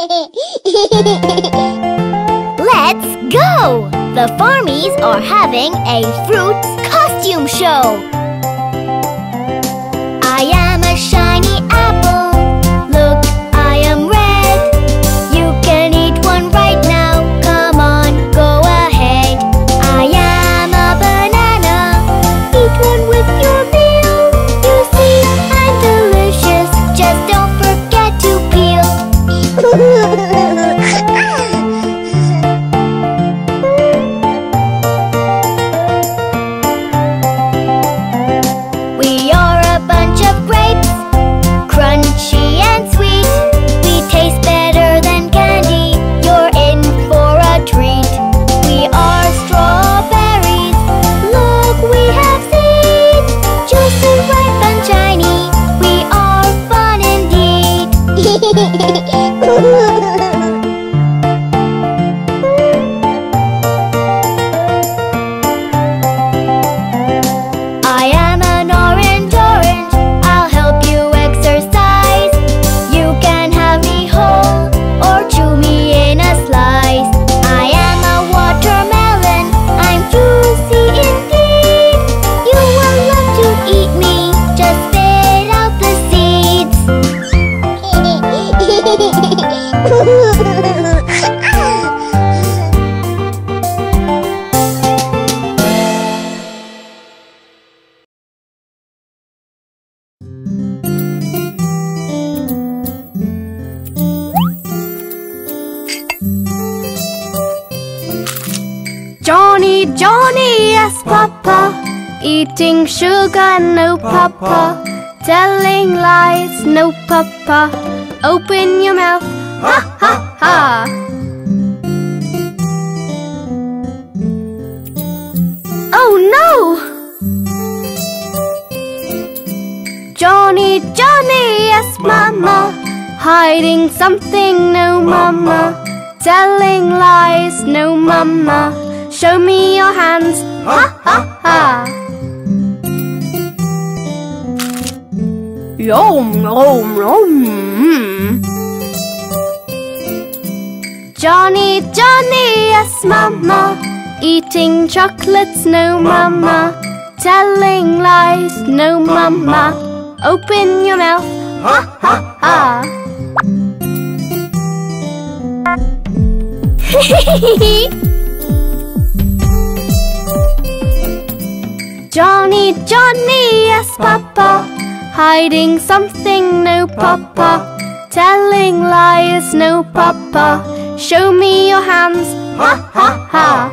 Let's go! The Farmees are having a fruit costume show. I am a shiny apple. Johnny, yes, Papa. Eating sugar, no, Papa. Telling lies, no, Papa. Open your mouth, ha, ha, ha. Oh no! Johnny, Johnny, yes, Mama. Hiding something, no, Mama. Telling lies, no, Mama. Show me your hands, ha, ha, ha. Yum, yum, yum. Johnny, Johnny, yes, Mama. Eating chocolates, no, Mama. Telling lies, no, Mama. Open your mouth, ha, ha, ha. Johnny, yes, Papa. Hiding something, no, Papa. Telling lies, no, Papa. Show me your hands, ha, ha, ha.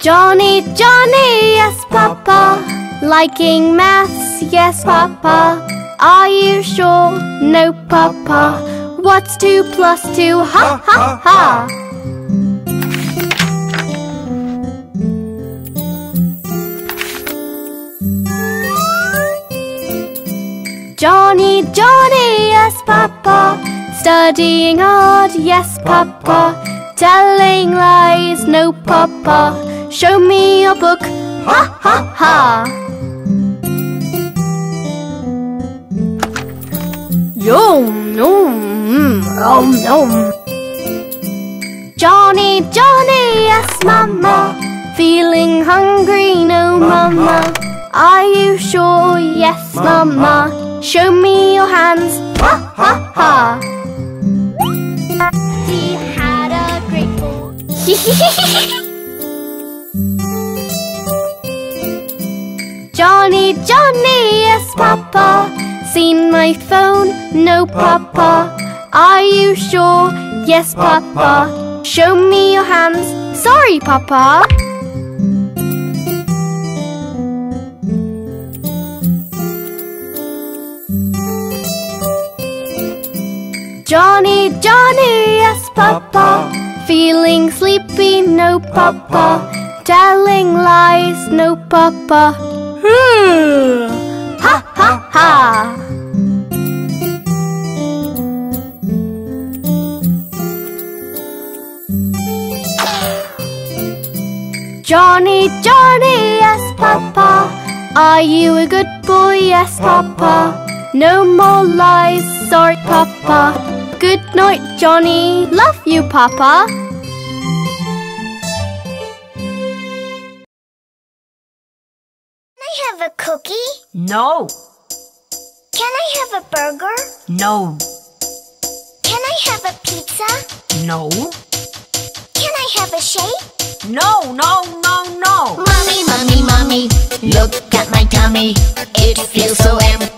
Johnny, Johnny, yes, Papa. Liking maths, yes, Papa. Are you sure? No, Papa. What's two plus two? Ha, ha, ha. Johnny, Johnny, yes, Papa. Studying hard, yes, Papa. Telling lies, no, Papa. Show me your book, ha, ha, ha. Yum, yum, mm, yum, yum. Johnny, Johnny, yes, Mama. Feeling hungry, no, Mama. Are you sure? Yes, Mama. Show me your hands, ha, ha, ha. He had a great fall. Johnny, Johnny, yes, Papa. Seen my phone? No, Papa. Are you sure? Yes, Papa. Show me your hands. Sorry, Papa. Johnny, Johnny, yes, Papa. Feeling sleepy? No, Papa. Telling lies? No, Papa. Hmm ha ha ha! Johnny, Johnny, yes, Papa. Are you a good boy? Yes, Papa. No more lies, sorry, Papa. Good night, Johnny. Love you, Papa. have a cookie? No. Can I have a burger? No. Can I have a pizza? No. Can I have a shake? No, no, no, no. Mommy, mommy, mommy, look at my tummy. It feels so empty.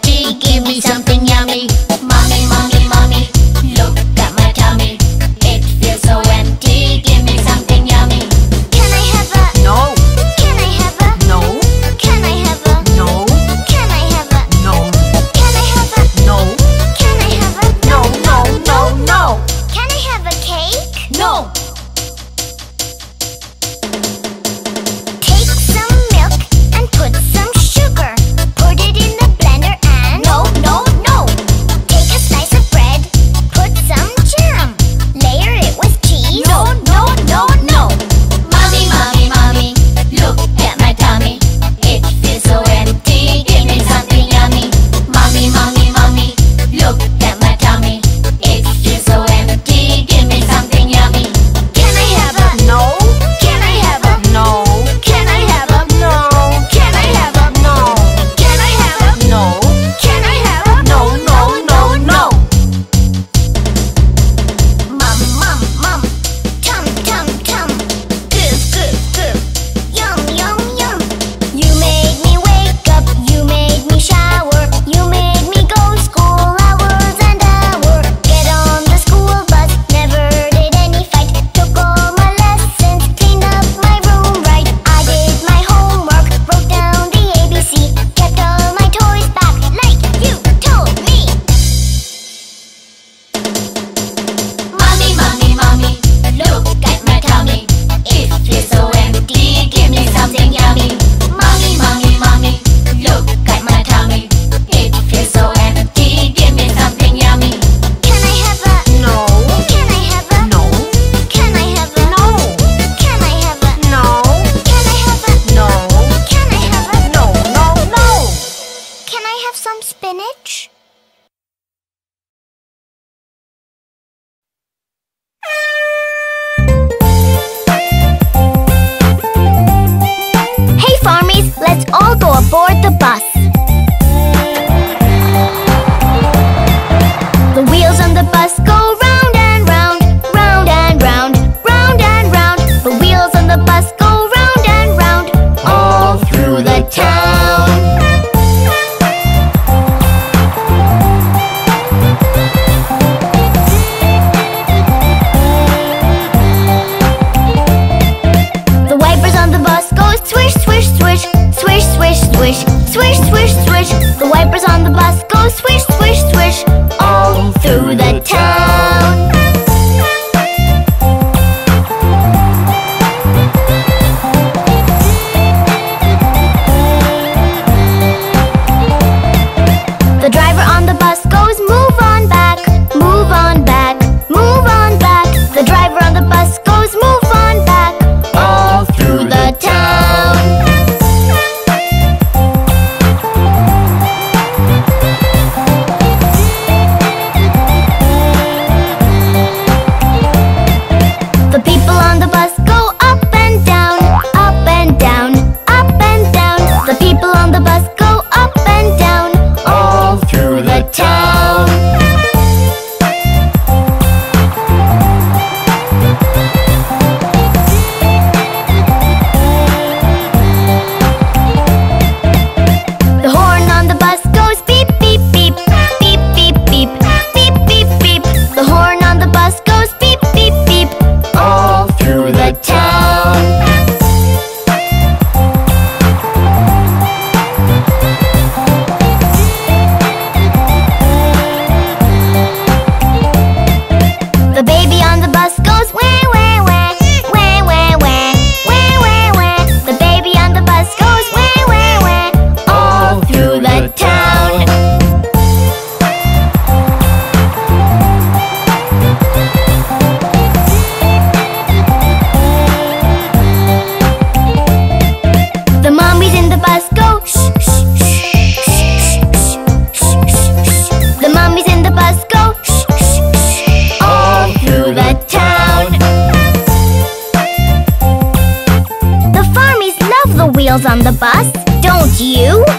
On the bus, don't you?